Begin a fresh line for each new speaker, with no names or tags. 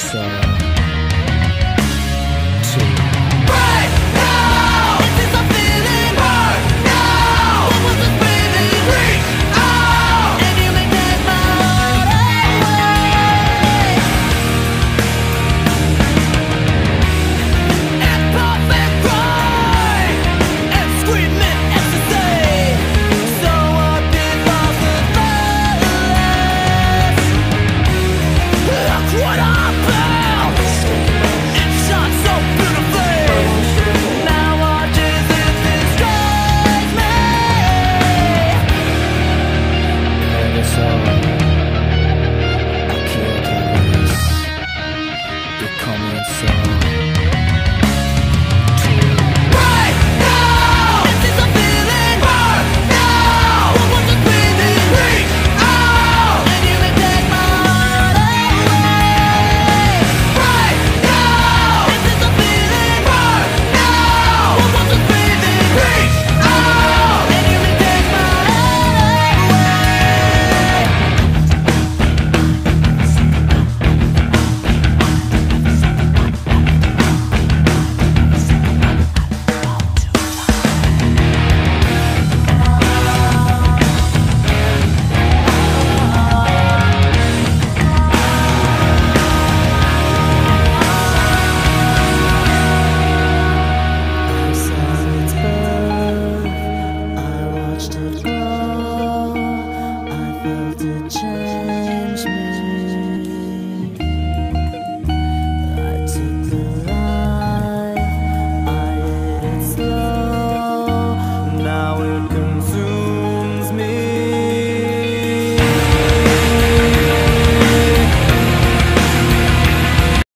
So. So. the